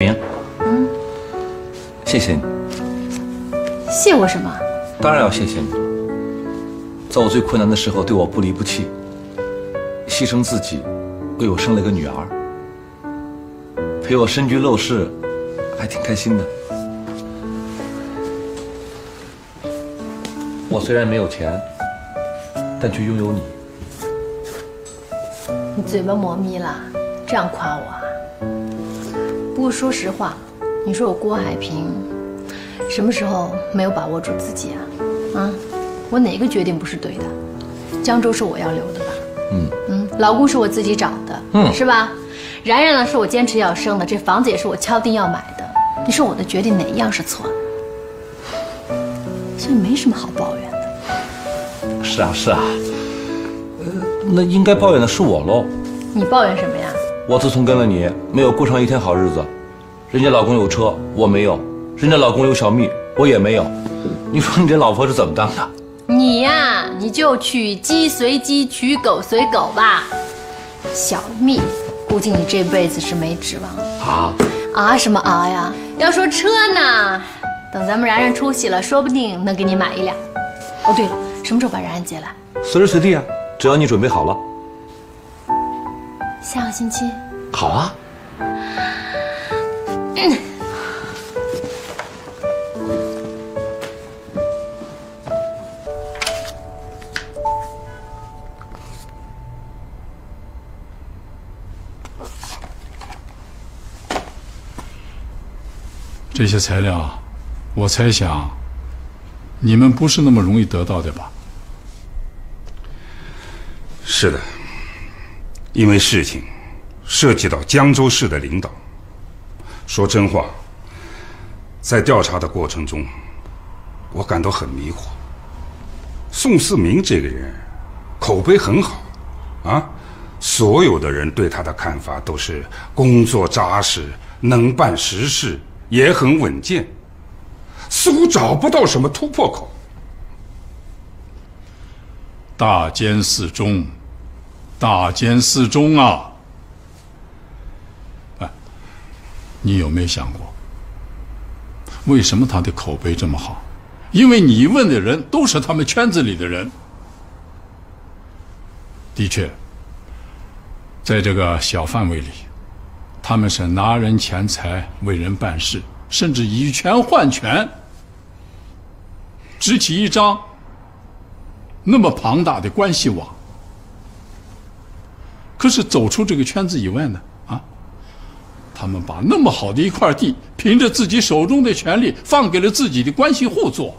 明，嗯，谢谢你，谢我什么？当然要谢谢你。在我最困难的时候，对我不离不弃，牺牲自己，为我生了个女儿，陪我身居陋室，还挺开心的。我虽然没有钱，但却拥有你。你嘴巴磨咪了，这样夸我啊？不过说实话，你说我郭海平，什么时候没有把握住自己啊？啊，我哪个决定不是对的？江州是我要留的吧？嗯嗯，老公是我自己找的，嗯，是吧？然然呢是我坚持要生的，这房子也是我敲定要买的。你说我的决定哪一样是错的？所以没什么好抱怨的。是啊是啊，呃，那应该抱怨的是我喽。你抱怨什么呀？我自从跟了你，没有过上一天好日子。人家老公有车，我没有；人家老公有小蜜，我也没有。你说你这老婆是怎么当的？你呀，你就娶鸡随鸡，娶狗随狗吧。小蜜，估计你这辈子是没指望了。啊啊什么啊呀？要说车呢，等咱们然然出息了，说不定能给你买一辆。哦，对了，什么时候把然然接来？随时随地啊，只要你准备好了。下个星期。好啊。这些材料，我猜想，你们不是那么容易得到的吧？是的，因为事情涉及到江州市的领导。说真话，在调查的过程中，我感到很迷惑。宋思明这个人，口碑很好，啊，所有的人对他的看法都是工作扎实，能办实事。也很稳健，似乎找不到什么突破口。大奸四中，大奸四中啊！哎，你有没有想过，为什么他的口碑这么好？因为你问的人都是他们圈子里的人。的确，在这个小范围里。他们是拿人钱财为人办事，甚至以权换权，织起一张那么庞大的关系网。可是走出这个圈子以外呢？他们把那么好的一块地，凭着自己手中的权力放给了自己的关系户做，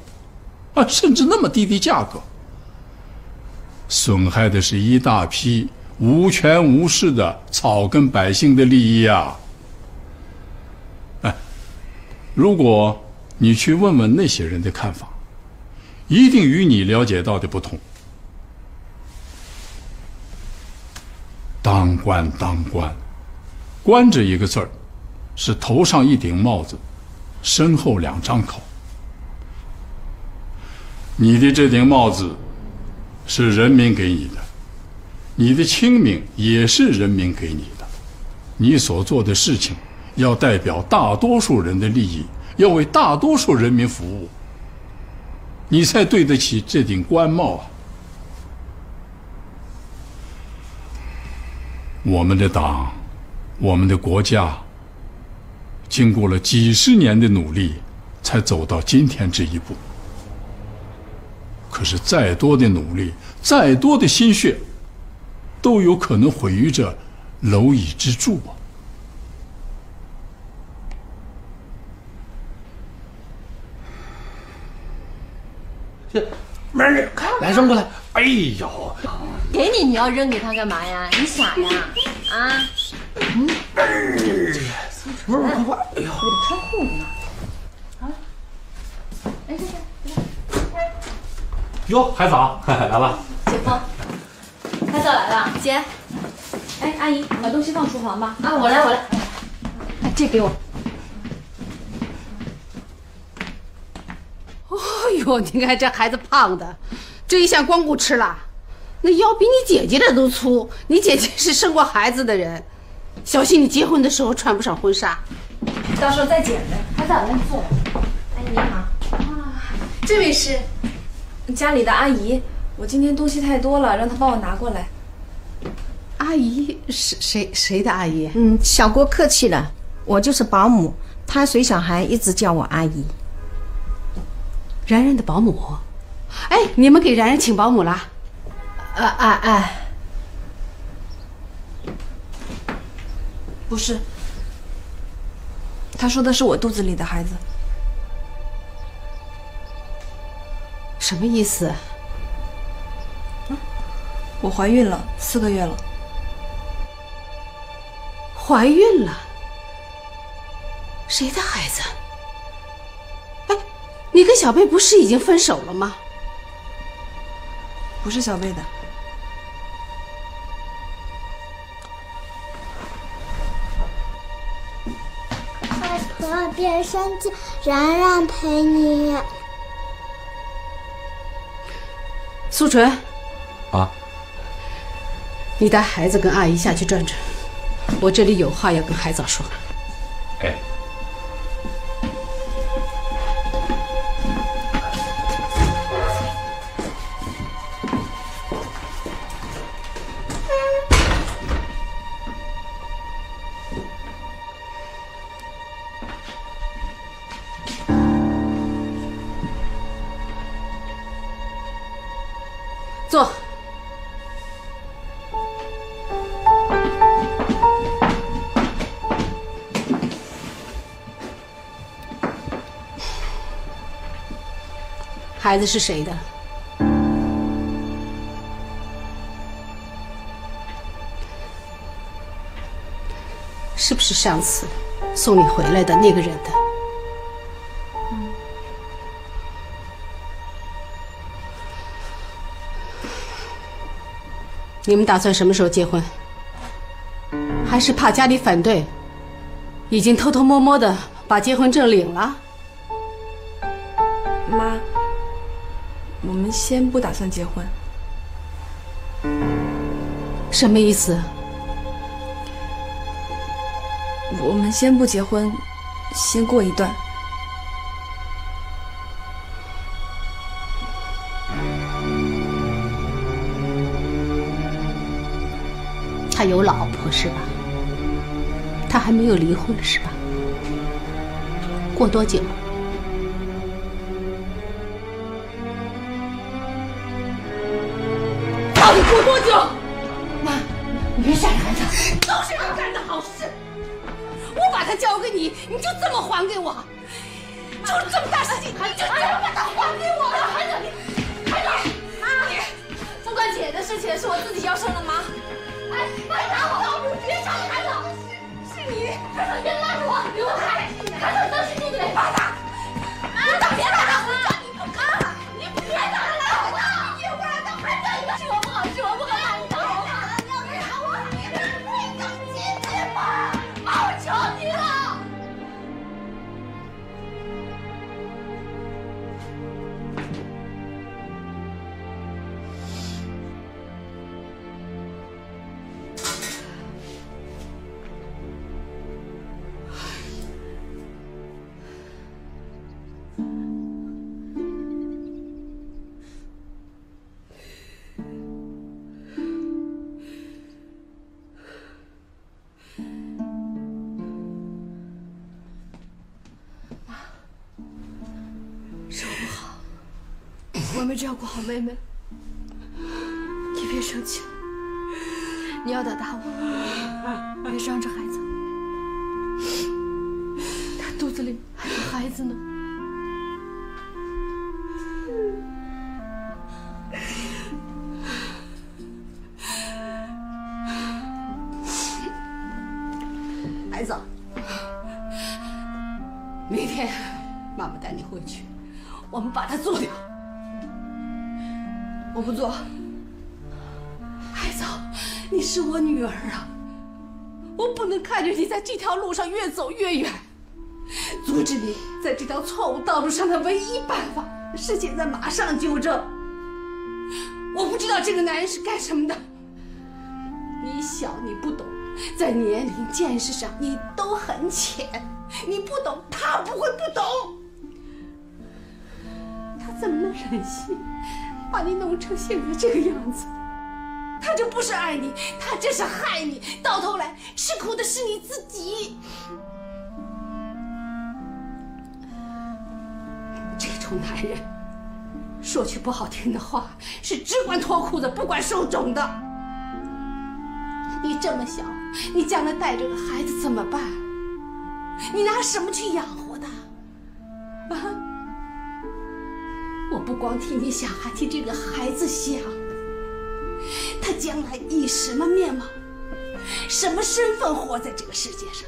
啊，甚至那么低的价格，损害的是一大批。无权无势的草根百姓的利益啊！哎，如果你去问问那些人的看法，一定与你了解到的不同。当官当官，官这一个字儿，是头上一顶帽子，身后两张口。你的这顶帽子，是人民给你的。你的清明也是人民给你的，你所做的事情要代表大多数人的利益，要为大多数人民服务，你才对得起这顶官帽啊！我们的党，我们的国家，经过了几十年的努力，才走到今天这一步。可是，再多的努力，再多的心血，都有可能毁于这蝼蚁之柱啊！这门儿，来扔过来！哎呦，给你，你要扔给他干嘛呀？你傻呀？啊？妹儿，不是快快！哎呦，我得穿裤子呢。啊？哎，这这，哟，海嫂来了。姐夫。海嫂来了，姐。哎，阿姨，把东西放厨房吧。啊，我来，我来。哎，这给我。哦 呦，你看这孩子胖的，这一下光顾吃了，那腰比你姐姐的都粗。你姐姐是生过孩子的人，小心你结婚的时候穿不上婚纱。到时候再剪呗。孩子，来坐。哎，你好。啊，这位是家里的阿姨，我今天东西太多了，让她帮我拿过来。阿姨是谁？谁的阿姨？嗯，小郭客气了，我就是保姆，他随小孩一直叫我阿姨。然然的保姆。哎，你们给然然请保姆了？啊啊啊！不是，他说的是我肚子里的孩子。什么意思？我怀孕了，四个月了。怀孕了？谁的孩子？哎，你跟小贝不是已经分手了吗？不是小贝的。婆，别生气，然然陪你。苏纯，啊，你带孩子跟阿姨下去转转，我这里有话要跟海藻说。哎，孩子是谁的？是不是上次送你回来的那个人的？你们打算什么时候结婚？还是怕家里反对，已经偷偷摸摸的把结婚证领了？妈，我们先不打算结婚。什么意思？我们先不结婚，先过一段。他有老婆是吧？他还没有离婚是吧？过多久？到底过多久？妈，你别吓着孩子，都是你干的好事。我把他交给你，你就这么还给我？出了这么大事情，你就这么把他还给我了？孩子，你，孩子，妈，你，不关姐的事情，是我自己要生的吗。哎，别打我！别杀孩子！是你！孩子，别拉着我！刘海，孩子当时肚子里发大。妈，别打我没照顾好妹妹，你别生气，你要打打我，别伤着孩子，她肚子里还有孩子呢。孩子，明天妈妈带你回去，我们把他做掉。不做，孩子，你是我女儿啊，我不能看着你在这条路上越走越远。阻止你在这条错误道路上的唯一办法是现在马上纠正。我不知道这个男人是干什么的，你小你不懂，在年龄见识上你都很浅。你不懂，他不会不懂。他怎么能忍心把你弄成现在这个样子？他这不是爱你，他这是害你，到头来吃苦的是你自己。这种男人，说句不好听的话，是只管脱裤子不管收肿的。你这么小，你将来带着个孩子怎么办？你拿什么去养活他？啊！我不光替你想，还替这个孩子想。他将来以什么面貌、什么身份活在这个世界上？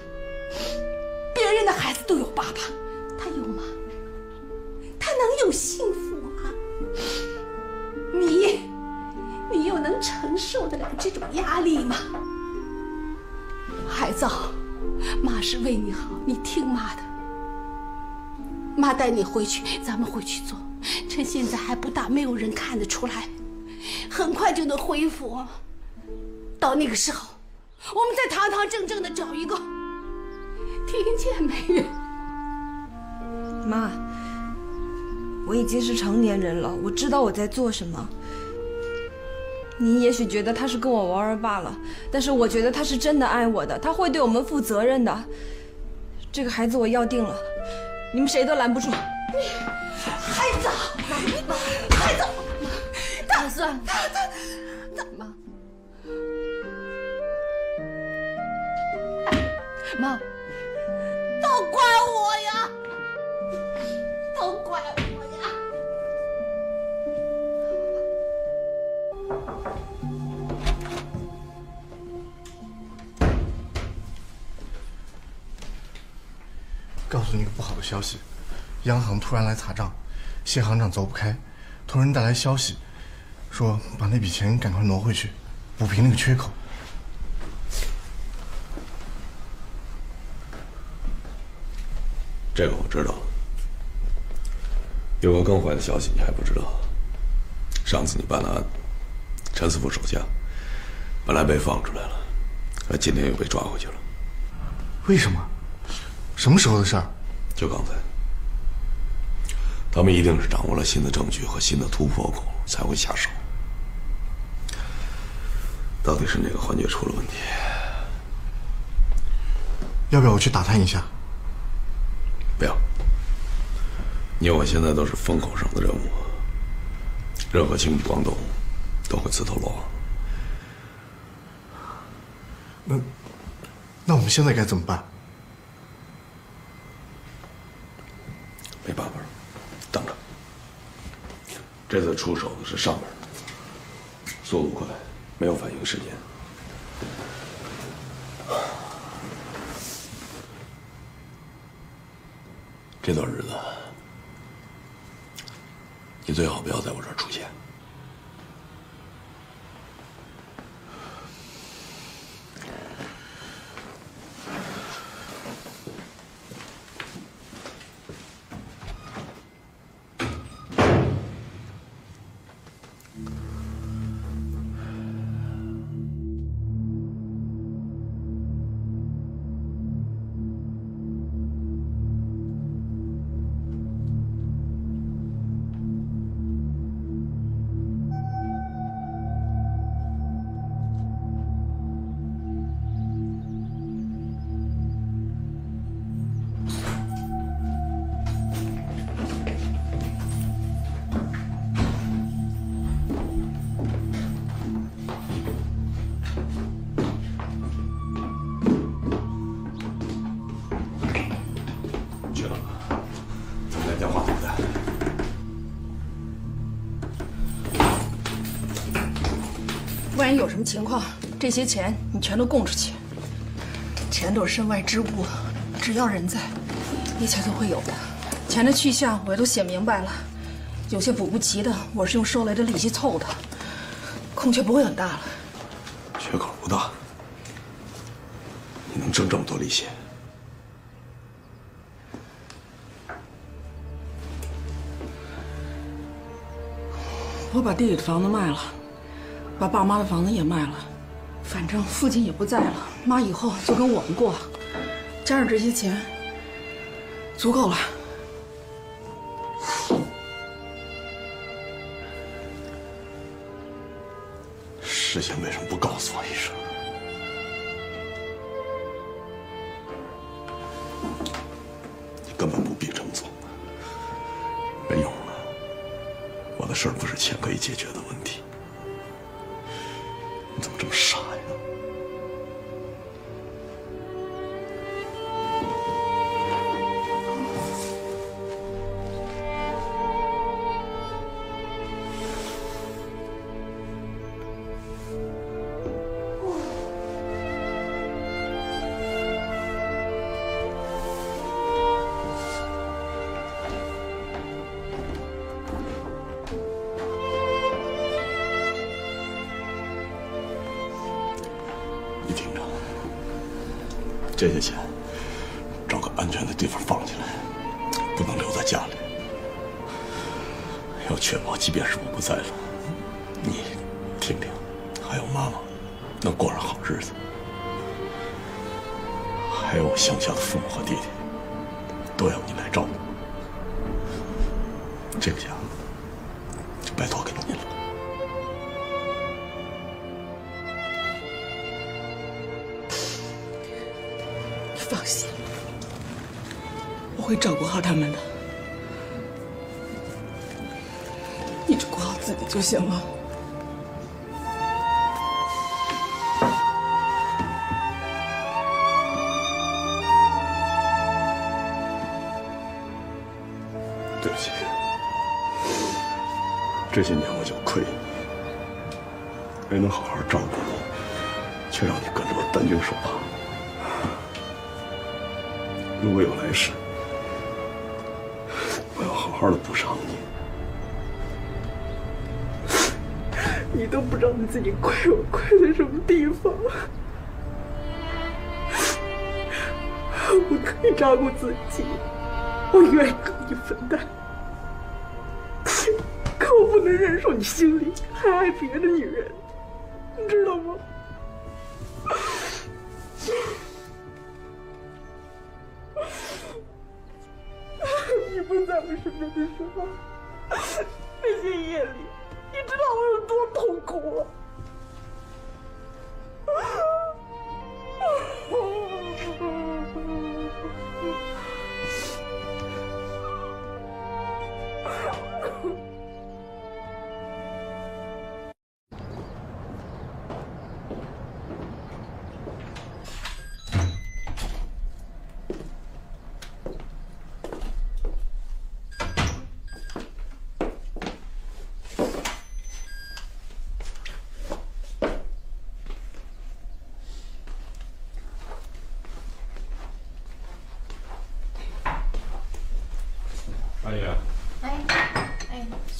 别人的孩子都有爸爸，他有吗？他能有幸福吗？你，你又能承受得了这种压力吗？孩子，妈是为你好，你听妈的。妈带你回去，咱们回去做，趁现在还不大，没有人看得出来。很快就能恢复，到那个时候，我们再堂堂正正的找一个，听见没有？妈，我已经是成年人了，我知道我在做什么。你也许觉得他是跟我玩玩罢了，但是我觉得他是真的爱我的，他会对我们负责任的。这个孩子我要定了，你们谁都拦不住。算了，他他他妈，妈，都怪我呀，都怪我呀！告诉你个不好的消息，央行突然来查账，谢行长走不开，托人带来消息。说把那笔钱赶快挪回去，补平那个缺口。这个我知道。有个更坏的消息你还不知道。上次你办的案，陈师傅手下本来被放出来了，而今天又被抓回去了。为什么？什么时候的事儿？就刚才。他们一定是掌握了新的证据和新的突破口，才会下手。到底是哪个环节出了问题？要不要我去打探一下？不要。你我现在都是风口上的人物，任何轻举妄动都会自投罗网。那那我们现在该怎么办？没办法，等着。这次出手的是上边，速度快。没有反应时间，这段日子你最好不要在我这儿出现。么情况，这些钱你全都供出去。钱都是身外之物，只要人在，一切都会有的。钱的去向我也都写明白了，有些补不齐的，我是用收来的利息凑的，空缺不会很大了。缺口不大，你能挣这么多利息？我把地里的房子卖了。把爸妈的房子也卖了，反正父亲也不在了，妈以后就跟我们过。加上这些钱，足够了。事先为什么不告诉我一声？你根本不必这么做，没用了。我的事儿不是钱可以解决的问题。这些钱找个安全的地方放起来，不能留在家里。要确保，即便是我不在了，你、婷婷还有妈妈能过上好日子。还有我乡下的父母和弟弟，都要你来照顾。这个家照顾好他们的。你照顾好自己就行了。对不起，这些年我就亏你，没能好好照顾你，却让你跟着我担惊受怕。如果有来世，好好的补偿你。你都不知道你自己亏我亏在什么地方。我可以照顾自己，我愿意和你分担，可我不能忍受你心里还爱别的女人，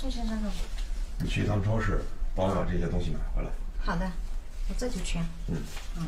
宋先生呢？你去一趟超市，帮我把这些东西买回来。好的，我这就去。嗯。嗯。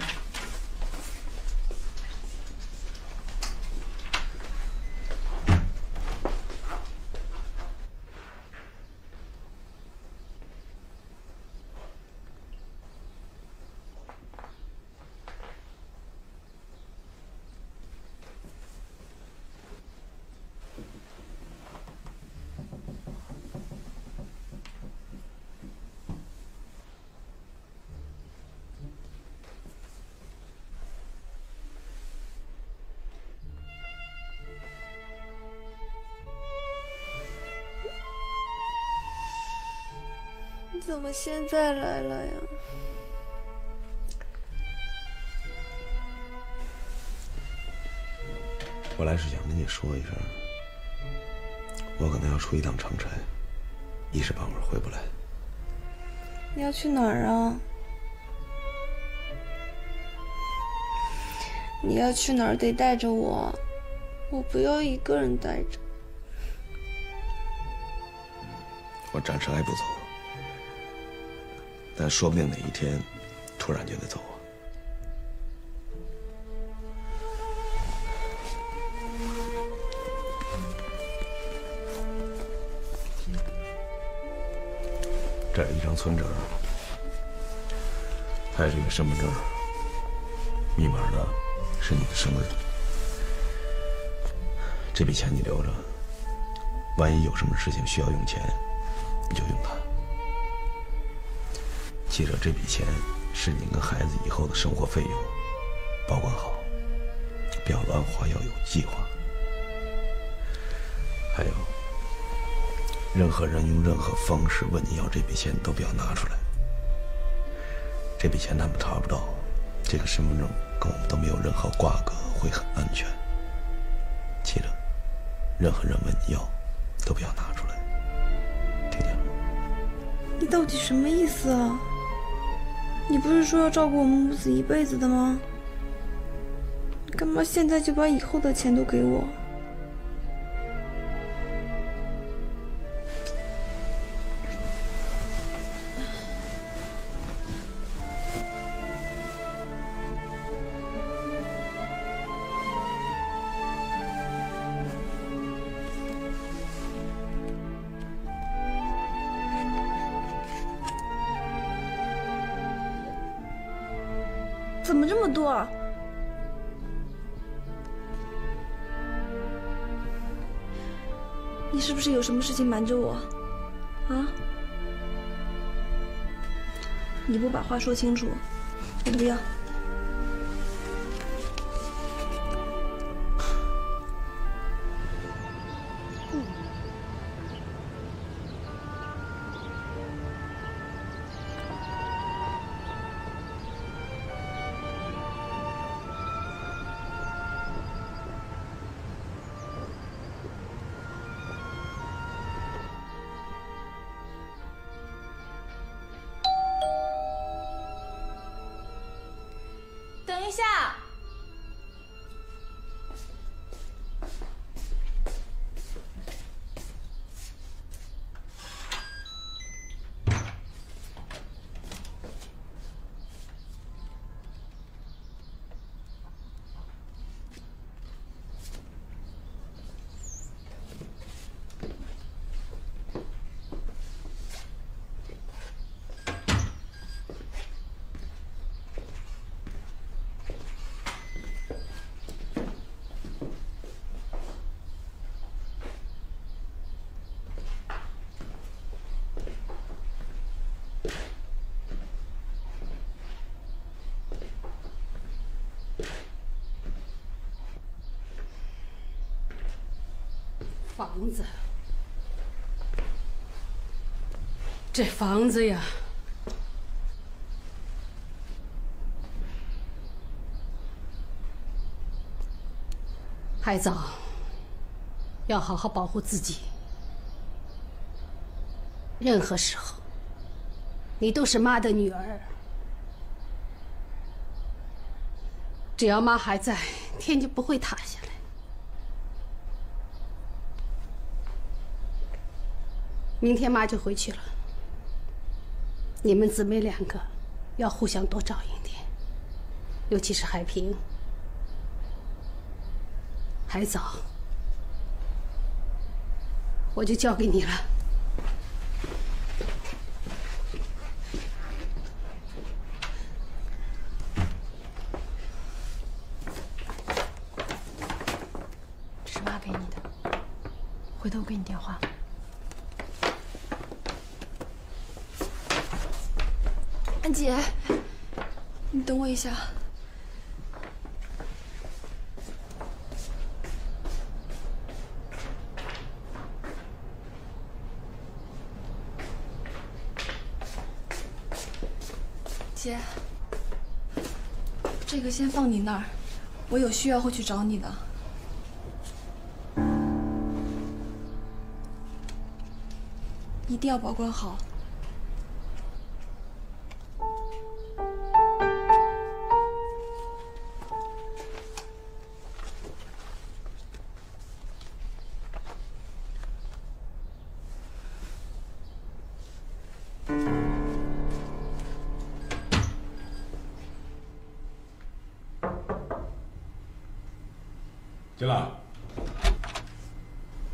怎么现在来了呀？我来是想跟你说一声，我可能要出一趟长差，一时半会儿回不来。你要去哪儿啊？你要去哪儿得带着我，我不要一个人待着。我暂时还不走，但说不定哪一天突然就得走啊。这有一张存折，还有这个身份证，密码呢是你的生日。这笔钱你留着，万一有什么事情需要用钱，你就用它。记着，这笔钱是你跟孩子以后的生活费用，保管好，不要乱花，要有计划。还有，任何人用任何方式问你要这笔钱，都不要拿出来。这笔钱他们查不到，这个身份证跟我们都没有任何瓜葛，会很安全。记着，任何人问你要，都不要拿出来。听见了吗你到底什么意思啊？你不是说要照顾我们母子一辈子的吗？干嘛现在就把以后的钱都给我？是有什么事情瞒着我？啊？你不把话说清楚，我不要。房子，这房子呀，还早，要好好保护自己。任何时候，你都是妈的女儿。只要妈还在，天就不会塌下明天妈就回去了，你们姊妹两个要互相多照应点，尤其是海平、海藻，我就交给你了。这是妈给你的，回头我给你电话。姐，你等我一下。姐，这个先放你那儿，我有需要会去找你的。一定要保管好。进来。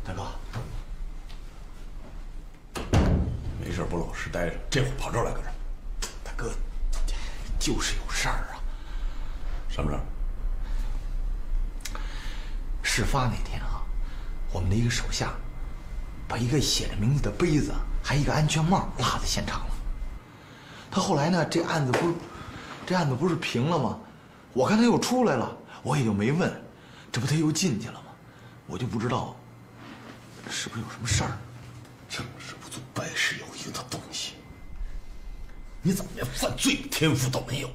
大哥，没事不老实待着，这会儿跑这儿来干啥？大哥，就是有事儿啊。什么事儿？事发那天啊，我们的一个手下，把一个写着名字的杯子，还一个安全帽落在现场了。他后来呢，这案子不是，这案子不是平了吗？我看他又出来了，我也就没问，这不他又进去了吗？我就不知道，是不是有什么事儿？成事不足败事有余的东西，你怎么连犯罪的天赋都没有？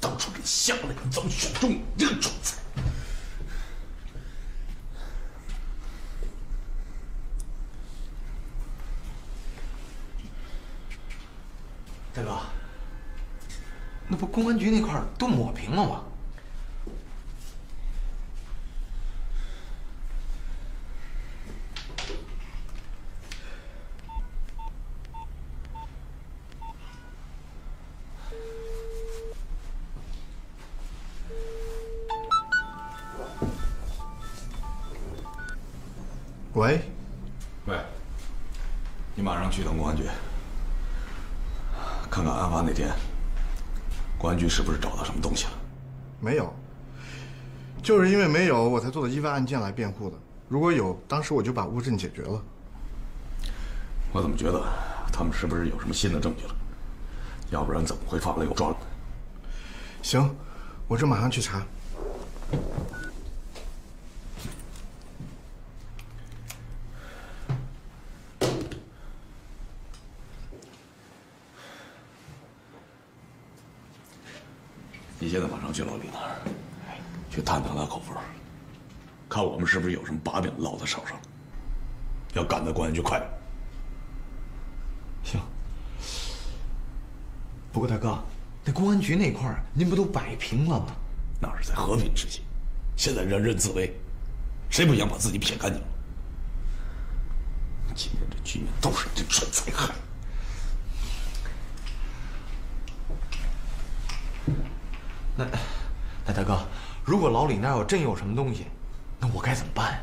当初给瞎了眼怎么选中你这个蠢材？大哥，那不公安局那块儿都抹平了吗？喂，喂，你马上去趟公安局，看看案发那天，公安局是不是找到什么东西了？没有，就是因为没有，我才做的意外案件来辩护的。如果有，当时我就把物证解决了。我怎么觉得他们是不是有什么新的证据了？要不然怎么会放了又抓？行，我这马上去查。你现在马上去老李那儿，去探探他口风，看我们是不是有什么把柄落在手上，要赶到公安局快点。行。不过大哥，那公安局那块儿您不都摆平了吗？那是在和平时期，现在人人自危，谁不想把自己撇干净？今天这局面都是你这蠢材害。那那大哥，如果老李那儿要真有什么东西，那我该怎么办呀？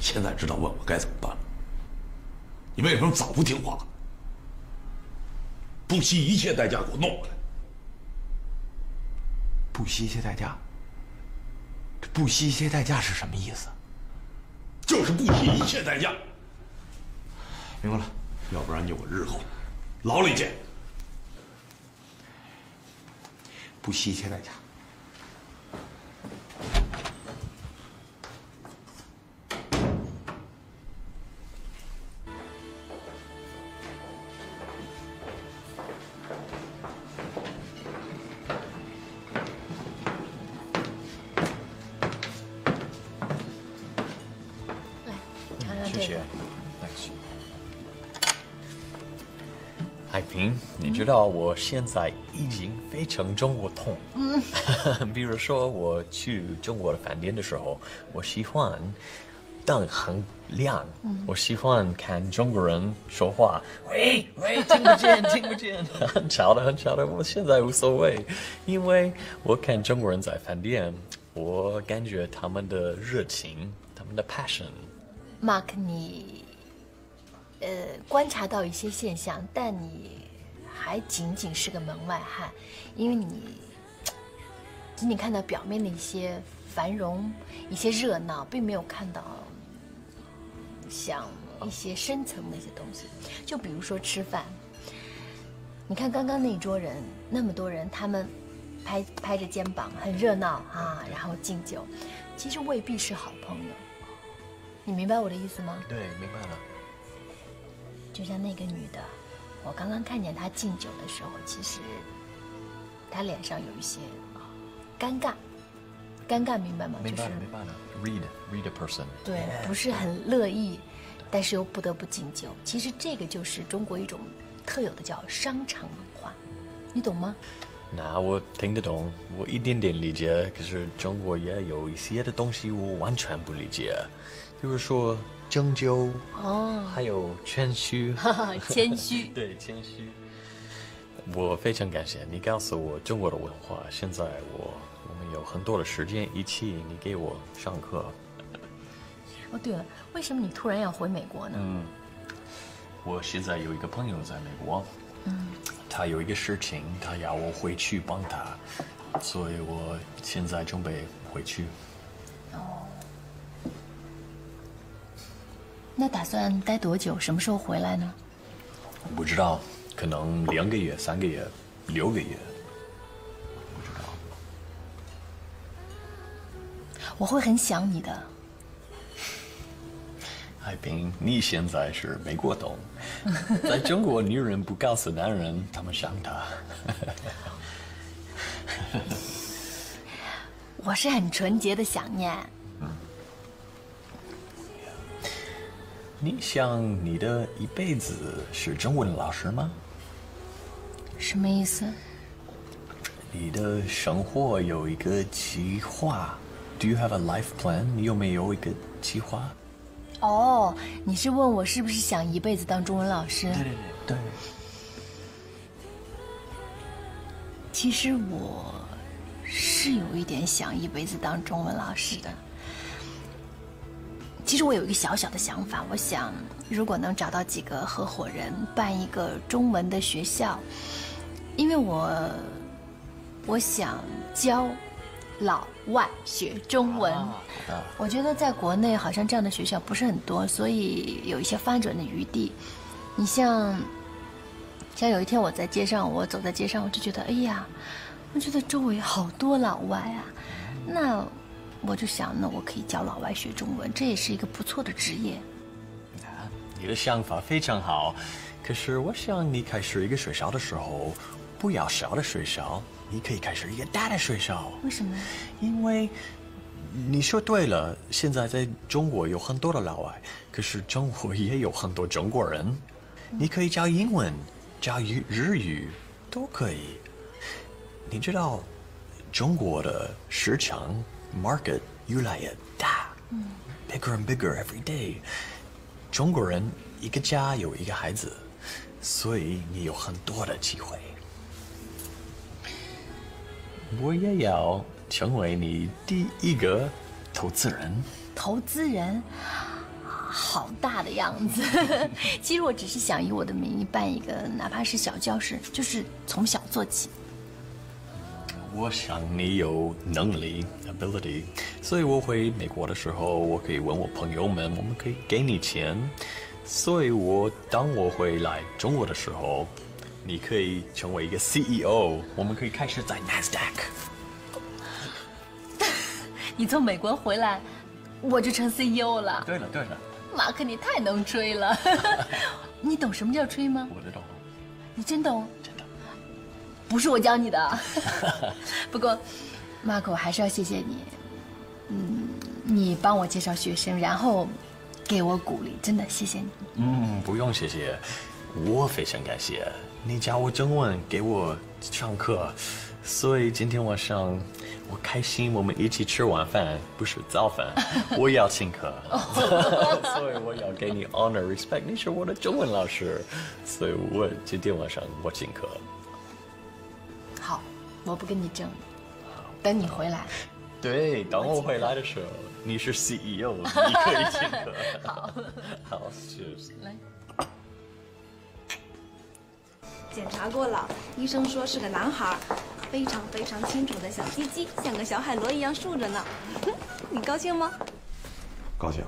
现在知道问我该怎么办了？你为什么早不听话？不惜一切代价给我弄回来！不惜一切代价？这不惜一切代价是什么意思？就是不惜一切代价。明白了，要不然就我日后牢里见。不惜一切代价。这个。海平，你知道我现在已经非常中国通。嗯，比如说我去中国的饭店的时候，我喜欢灯很亮，嗯我喜欢看中国人说话。喂喂，听不见，听不见，很吵的，很吵的。我现在无所谓，因为我看中国人在饭店，我感觉他们的热情，他们的 passion。Mark，你呃观察到一些现象，但你还仅仅是个门外汉，因为你仅仅看到表面的一些繁荣、一些热闹，并没有看到像一些深层的一些东西。就比如说吃饭，你看刚刚那一桌人，那么多人，他们拍拍着肩膀，很热闹啊，然后敬酒，其实未必是好朋友。你明白我的意思吗？对，明白了。就像那个女的，我刚刚看见她敬酒的时候，其实她脸上有一些尴尬，尴尬明白吗？明白了，就是明白了。Read, read a person。对，不是很乐意，但是又不得不敬酒。其实这个就是中国一种特有的叫商场文化，你懂吗？那我听得懂，我一点点理解。可是中国也有一些的东西我完全不理解，比如说针灸，哦，还有 谦虚，哈哈谦虚对，谦虚。我非常感谢你告诉我中国的文化。现在我我们有很多的时间一起，你给我上课。哦，对了，为什么你突然要回美国呢？嗯，我现在有一个朋友在美国，嗯，他有一个事情，他要我回去帮他，所以我现在准备回去。那打算待多久？什么时候回来呢？我不知道，可能两个月、三个月、六个月。我会很想你的。海滨，你现在是美国懂，在中国，女人不告诉男人他们想他。我是很纯洁的想念。你想你的一辈子是中文老师吗？什么意思？你的生活有一个计划？Do you have a life plan？你有没有一个计划？哦，你是问我是不是想一辈子当中文老师？对对对对。其实我是有一点想一辈子当中文老师的。其实我有一个小小的想法，我想如果能找到几个合伙人办一个中文的学校，因为我我想教老外学中文。我觉得在国内好像这样的学校不是很多，所以有一些发展的余地。你像像有一天我在街上，我走在街上，我就觉得，哎呀，我觉得周围好多老外啊，那。我就想，那我可以教老外学中文，这也是一个不错的职业。啊，你的想法非常好，可是我想你开始一个学校的时候，不要小的学校，你可以开始一个大的学校。为什么？因为你说对了，现在在中国有很多的老外，可是中国也有很多中国人，你可以教英文、教日日语都可以。你知道中国的市场？market 越来越大，嗯，bigger and bigger every day。中国人一个家有一个孩子，所以你有很多的机会。我也要成为你第一个投资人。投资人，好大的样子。其实我只是想以我的名义办一个，哪怕是小教室，就是从小做起。我想你有能力 ability，所以我回美国的时候，我可以问我朋友们，我们可以给你钱。所以我当我回来中国的时候，你可以成为一个 CEO，我们可以开始在 Nasdaq。你从美国回来，我就成 CEO 了。对了对了，马克你太能吹了，你懂什么叫吹吗？我懂。你真懂？不是我教你的，不过，马可，我还是要谢谢你。嗯，你帮我介绍学生，然后给我鼓励，真的谢谢你。嗯，不用谢谢，我非常感谢你教我中文，给我上课，所以今天晚上我开心，我们一起吃晚饭，不是早饭，我也要请客，所以我要给你 honor respect，你是我的中文老师，所以我今天晚上我请客。我不跟你争，等你回来。对，等我回来的时候，你是 CEO，你可以请客。好，好，Cheers。来，检查过了，医生说是个男孩，非常非常清楚的小鸡鸡，像个小海螺一样竖着呢。你高兴吗？高兴。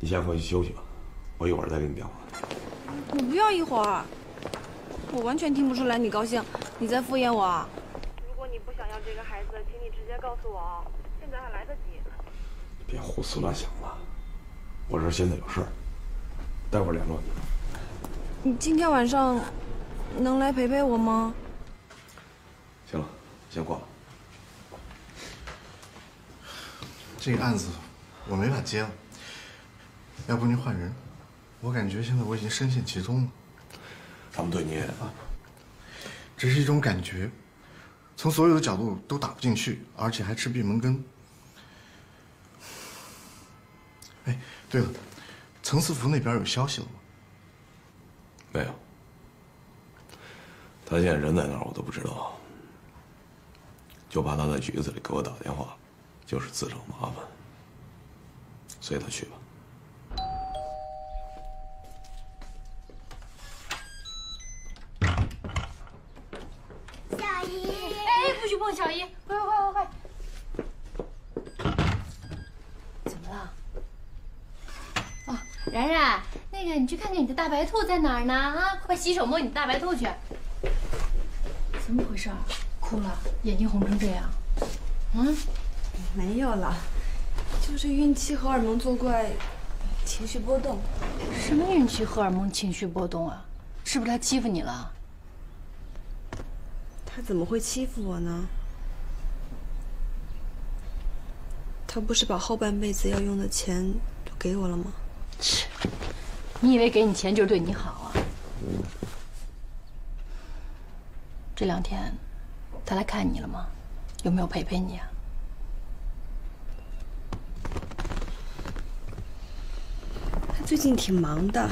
你先回去休息吧，我一会儿再给你电话。我不要一会儿。我完全听不出来你高兴，你在敷衍我啊。如果你不想要这个孩子，请你直接告诉我，现在还来得及。别胡思乱想了，我这现在有事儿，待会儿联络你。你今天晚上能来陪陪我吗？行了，先挂了。这个案子我没法接了，要不您换人？我感觉现在我已经深陷其中了。他们对你啊，只是一种感觉，从所有的角度都打不进去，而且还吃闭门羹。哎，对了，曾思福那边有消息了吗？没有，他现在人在哪儿我都不知道，就怕他在局子里给我打电话，就是自找麻烦，随他去吧。孟小姨，快快快快快！怎么了？然然，那个你去看看你的大白兔在哪儿呢？啊，快洗手摸你的大白兔去。怎么回事？哭了，眼睛红成这样。嗯，没有了，就是孕期荷尔蒙作怪，情绪波动。什么孕期荷尔蒙情绪波动啊？是不是他欺负你了？他怎么会欺负我呢？他不是把后半辈子要用的钱都给我了吗？你以为给你钱就是对你好啊？这两天他来看你了吗？有没有陪陪你啊？他最近挺忙的，